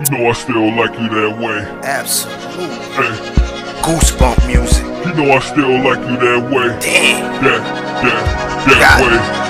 You know I still like you that way. Absolutely. Hey, Goosebump music. you know I still like you that way. Damn. That, that, that way.